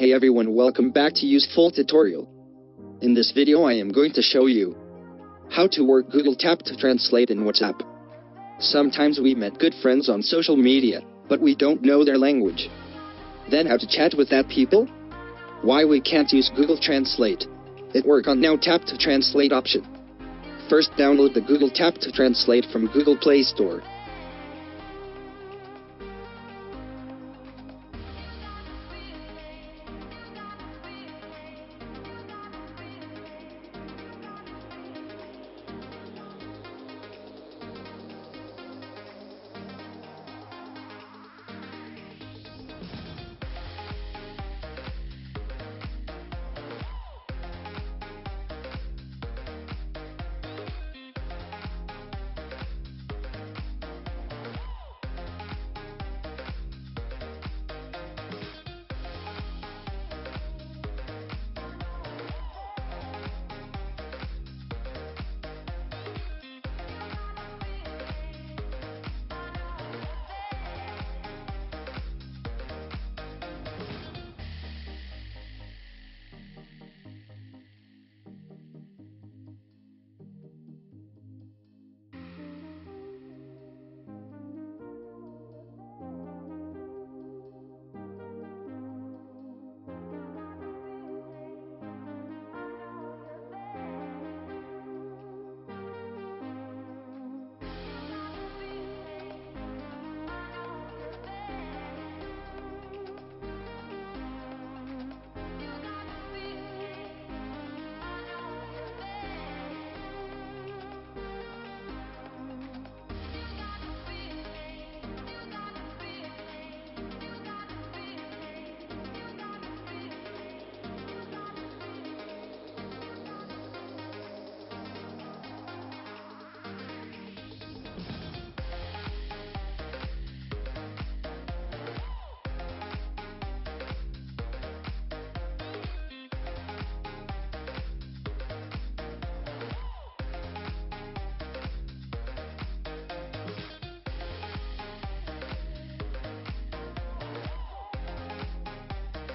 Hey everyone welcome back to Useful Tutorial. In this video I am going to show you how to work Google Tap to Translate in WhatsApp. Sometimes we met good friends on social media, but we don't know their language. Then how to chat with that people? Why we can't use Google Translate. It work on now Tap to Translate option. First download the Google Tap to Translate from Google Play Store.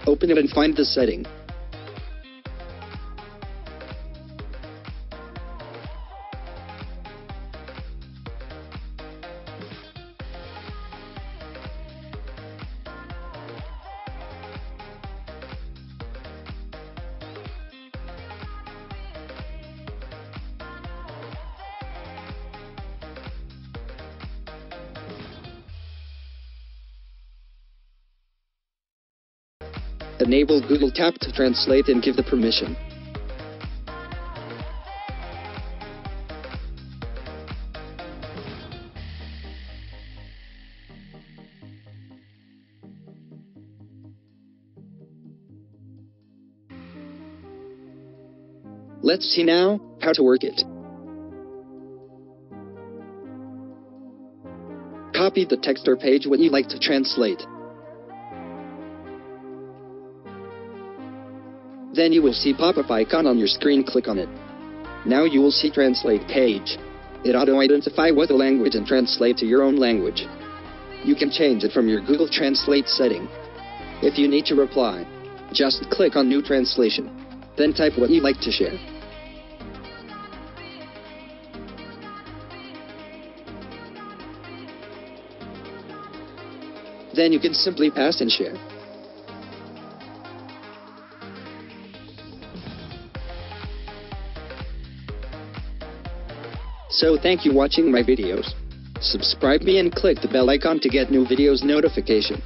Open it and find the setting. Enable Google Tap to Translate and give the permission. Let's see now how to work it. Copy the text or page what you like to translate. Then you will see pop-up icon on your screen click on it. Now you will see translate page. It auto-identify what the language and translate to your own language. You can change it from your Google Translate setting. If you need to reply, just click on new translation. Then type what you like to share. Then you can simply pass and share. So thank you watching my videos. Subscribe me and click the bell icon to get new videos notification.